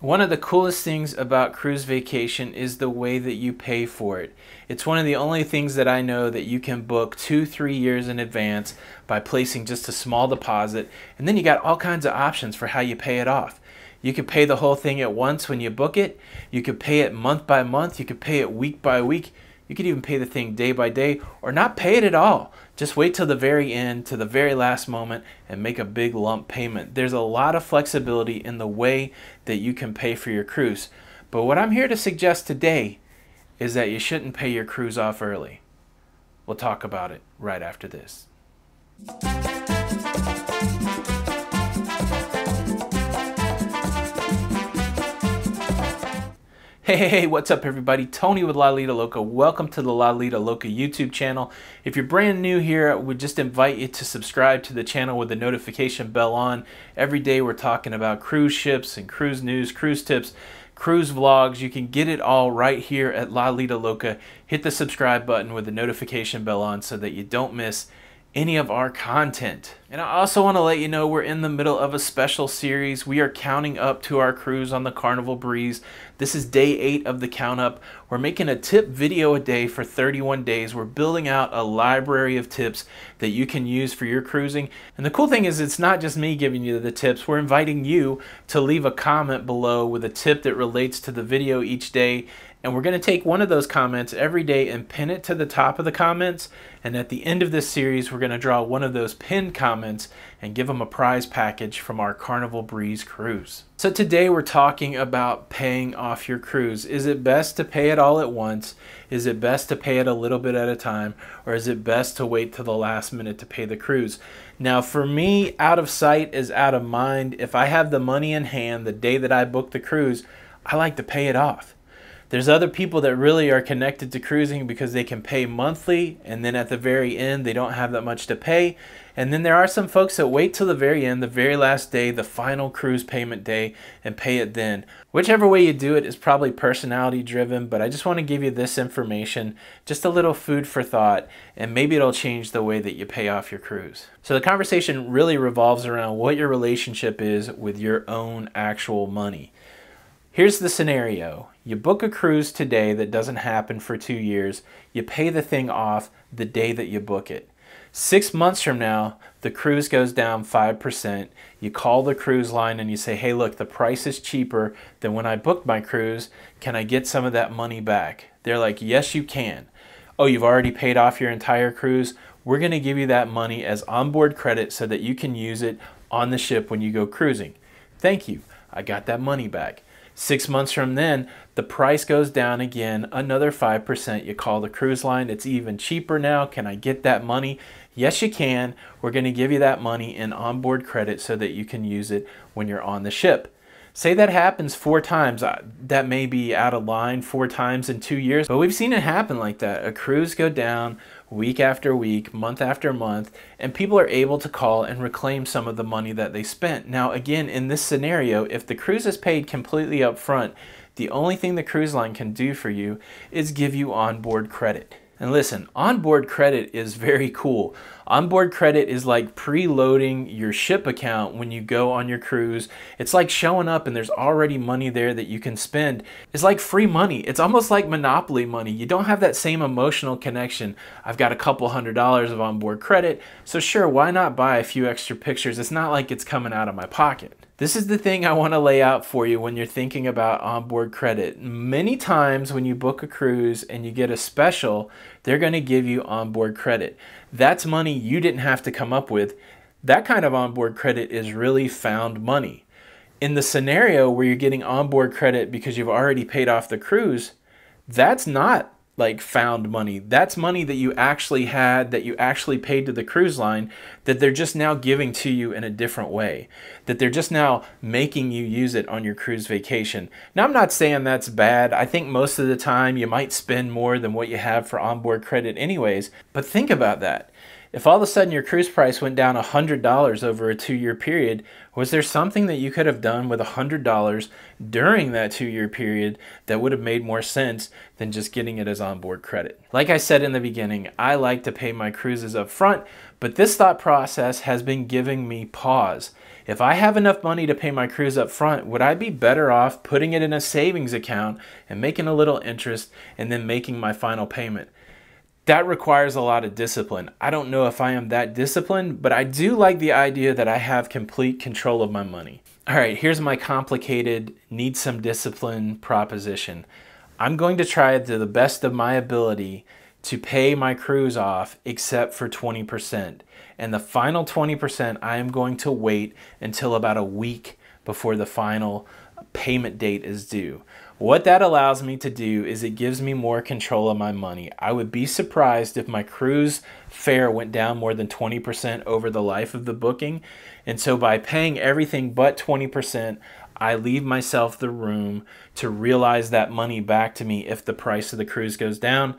One of the coolest things about cruise vacation is the way that you pay for it. It's one of the only things that I know that you can book two, three years in advance by placing just a small deposit, and then you got all kinds of options for how you pay it off. You could pay the whole thing at once when you book it. You could pay it month by month. You could pay it week by week. You could even pay the thing day by day or not pay it at all. Just wait till the very end, to the very last moment, and make a big lump payment. There's a lot of flexibility in the way that you can pay for your cruise. But what I'm here to suggest today is that you shouldn't pay your cruise off early. We'll talk about it right after this. Hey, hey, what's up everybody? Tony with La Lido Loca. Welcome to the La Lido Loca YouTube channel. If you're brand new here, we just invite you to subscribe to the channel with the notification bell on. Every day we're talking about cruise ships and cruise news, cruise tips, cruise vlogs. You can get it all right here at La Lido Loca. Hit the subscribe button with the notification bell on so that you don't miss any of our content. And I also want to let you know we're in the middle of a special series. We are counting up to our cruise on the Carnival Breeze. This is day eight of the count up. We're making a tip video a day for 31 days. We're building out a library of tips that you can use for your cruising. And the cool thing is it's not just me giving you the tips. We're inviting you to leave a comment below with a tip that relates to the video each day and we're going to take one of those comments every day and pin it to the top of the comments. And at the end of this series, we're going to draw one of those pinned comments and give them a prize package from our Carnival Breeze cruise. So today we're talking about paying off your cruise. Is it best to pay it all at once? Is it best to pay it a little bit at a time? Or is it best to wait till the last minute to pay the cruise? Now for me, out of sight is out of mind. If I have the money in hand the day that I book the cruise, I like to pay it off. There's other people that really are connected to cruising because they can pay monthly and then at the very end they don't have that much to pay. And then there are some folks that wait till the very end, the very last day, the final cruise payment day, and pay it then. Whichever way you do it is probably personality driven, but I just want to give you this information, just a little food for thought, and maybe it'll change the way that you pay off your cruise. So the conversation really revolves around what your relationship is with your own actual money. Here's the scenario. You book a cruise today that doesn't happen for two years. You pay the thing off the day that you book it. Six months from now, the cruise goes down 5%. You call the cruise line and you say, hey, look, the price is cheaper than when I booked my cruise. Can I get some of that money back? They're like, yes, you can. Oh, you've already paid off your entire cruise? We're going to give you that money as onboard credit so that you can use it on the ship when you go cruising. Thank you. I got that money back. Six months from then, the price goes down again, another 5%. You call the cruise line, it's even cheaper now. Can I get that money? Yes, you can. We're going to give you that money in onboard credit so that you can use it when you're on the ship. Say that happens four times. That may be out of line four times in two years, but we've seen it happen like that. A cruise go down week after week, month after month, and people are able to call and reclaim some of the money that they spent. Now, again, in this scenario, if the cruise is paid completely up front, the only thing the cruise line can do for you is give you onboard credit. And listen, onboard credit is very cool. Onboard credit is like preloading your ship account when you go on your cruise. It's like showing up and there's already money there that you can spend. It's like free money. It's almost like monopoly money. You don't have that same emotional connection. I've got a couple hundred dollars of onboard credit, so sure, why not buy a few extra pictures? It's not like it's coming out of my pocket. This is the thing I want to lay out for you when you're thinking about onboard credit. Many times when you book a cruise and you get a special, they're going to give you onboard credit. That's money you didn't have to come up with. That kind of onboard credit is really found money. In the scenario where you're getting onboard credit because you've already paid off the cruise, that's not like found money. That's money that you actually had, that you actually paid to the cruise line, that they're just now giving to you in a different way. That they're just now making you use it on your cruise vacation. Now, I'm not saying that's bad. I think most of the time you might spend more than what you have for onboard credit, anyways. But think about that. If all of a sudden your cruise price went down $100 over a two year period, was there something that you could have done with $100 during that two year period that would have made more sense than just getting it as onboard credit? Like I said in the beginning, I like to pay my cruises up front, but this thought process has been giving me pause. If I have enough money to pay my cruise up front, would I be better off putting it in a savings account and making a little interest and then making my final payment? That requires a lot of discipline. I don't know if I am that disciplined, but I do like the idea that I have complete control of my money. All right, here's my complicated, need some discipline proposition. I'm going to try to the best of my ability to pay my cruise off except for 20%. And the final 20% I am going to wait until about a week before the final payment date is due. What that allows me to do is it gives me more control of my money. I would be surprised if my cruise fare went down more than 20% over the life of the booking. And so by paying everything but 20%, I leave myself the room to realize that money back to me if the price of the cruise goes down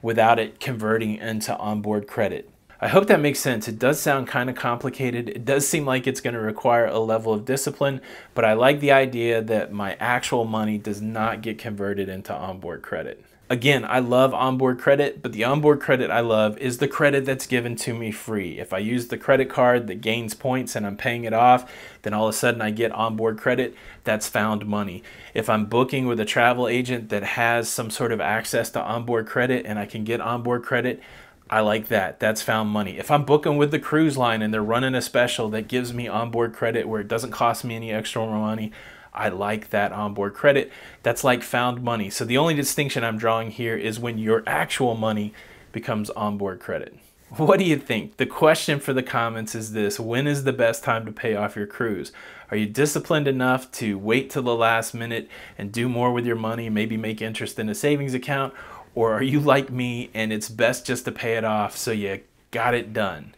without it converting into onboard credit. I hope that makes sense. It does sound kind of complicated. It does seem like it's going to require a level of discipline, but I like the idea that my actual money does not get converted into onboard credit. Again, I love onboard credit, but the onboard credit I love is the credit that's given to me free. If I use the credit card that gains points and I'm paying it off, then all of a sudden I get onboard credit. That's found money. If I'm booking with a travel agent that has some sort of access to onboard credit and I can get onboard credit, I like that. That's found money. If I'm booking with the cruise line and they're running a special that gives me onboard credit where it doesn't cost me any extra money, I like that onboard credit. That's like found money. So the only distinction I'm drawing here is when your actual money becomes onboard credit. What do you think? The question for the comments is this When is the best time to pay off your cruise? Are you disciplined enough to wait till the last minute and do more with your money, maybe make interest in a savings account? Or are you like me and it's best just to pay it off so you got it done?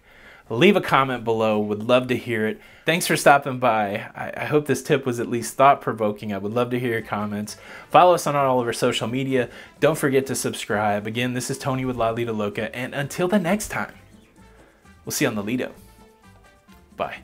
Leave a comment below. Would love to hear it. Thanks for stopping by. I, I hope this tip was at least thought provoking. I would love to hear your comments. Follow us on all of our social media. Don't forget to subscribe. Again, this is Tony with La Lido Loca. And until the next time, we'll see you on the Lido. Bye.